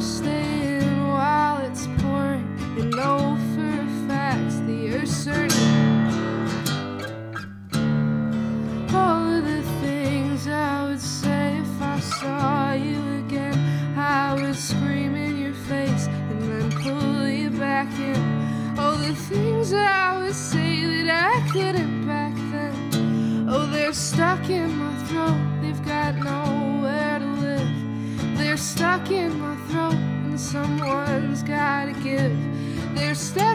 staying while it's pouring. You know for a fact that you're certain. All the things I would say if I saw you again, I would scream in your face and then pull you back in. All the things I would say that I couldn't back then. Oh, they're stuck in my throat. They've got nowhere to live. They're stuck in my throat. Someone's